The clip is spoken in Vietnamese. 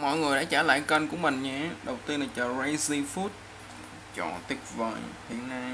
mọi người đã trở lại kênh của mình nhé. Đầu tiên là chợ Crazy Food trò tuyệt vời, hiện nay.